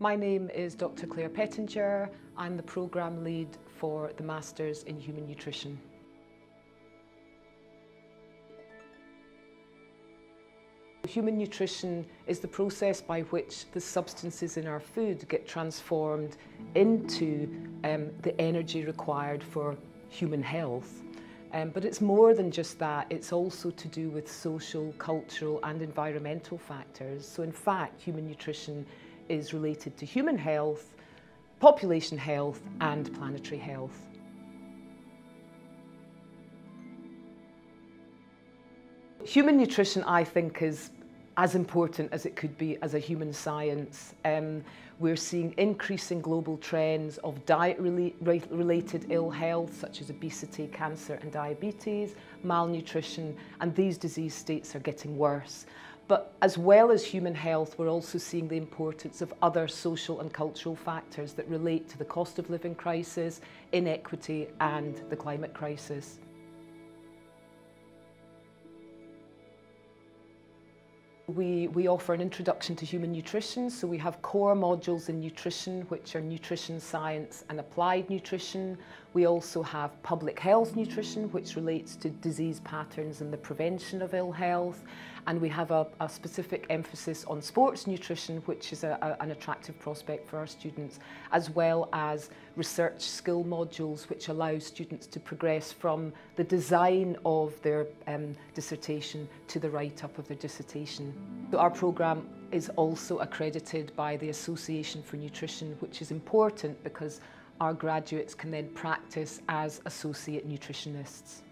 My name is Dr Clare Pettinger. I'm the programme lead for the Masters in Human Nutrition. Human nutrition is the process by which the substances in our food get transformed into um, the energy required for human health. Um, but it's more than just that, it's also to do with social, cultural and environmental factors. So in fact, human nutrition is related to human health, population health and planetary health. Human nutrition, I think, is as important as it could be as a human science. Um, we're seeing increasing global trends of diet-related ill health, such as obesity, cancer and diabetes, malnutrition, and these disease states are getting worse. But as well as human health, we're also seeing the importance of other social and cultural factors that relate to the cost of living crisis, inequity and the climate crisis. We, we offer an introduction to human nutrition, so we have core modules in nutrition, which are nutrition science and applied nutrition. We also have public health nutrition, which relates to disease patterns and the prevention of ill health. And we have a, a specific emphasis on sports nutrition, which is a, a, an attractive prospect for our students, as well as research skill modules, which allow students to progress from the design of their um, dissertation to the write-up of their dissertation. Our programme is also accredited by the Association for Nutrition, which is important because our graduates can then practice as associate nutritionists.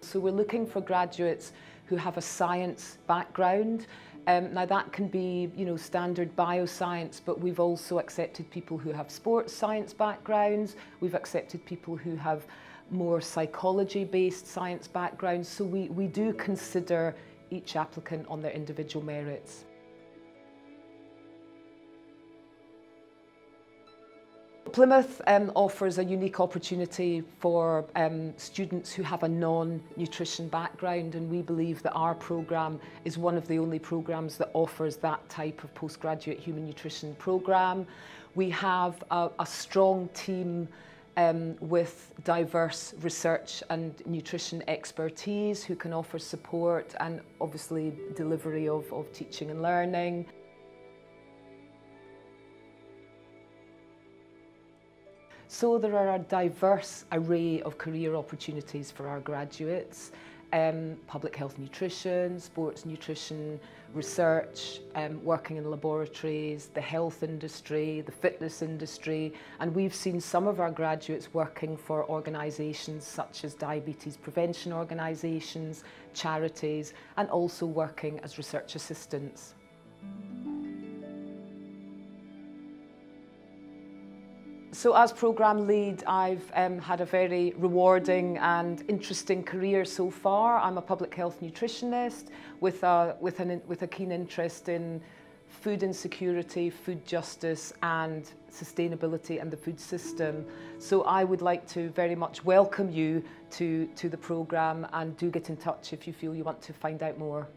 So we're looking for graduates who have a science background. Um, now that can be, you know, standard bioscience, but we've also accepted people who have sports science backgrounds. We've accepted people who have more psychology-based science backgrounds. So we, we do consider each applicant on their individual merits. Plymouth um, offers a unique opportunity for um, students who have a non-nutrition background and we believe that our programme is one of the only programmes that offers that type of postgraduate human nutrition programme. We have a, a strong team um, with diverse research and nutrition expertise who can offer support and obviously delivery of, of teaching and learning. So there are a diverse array of career opportunities for our graduates. Um, public health nutrition, sports nutrition, research, um, working in laboratories, the health industry, the fitness industry, and we've seen some of our graduates working for organisations such as diabetes prevention organisations, charities, and also working as research assistants. So as programme lead, I've um, had a very rewarding and interesting career so far. I'm a public health nutritionist with a, with, an, with a keen interest in food insecurity, food justice and sustainability and the food system. So I would like to very much welcome you to, to the programme and do get in touch if you feel you want to find out more.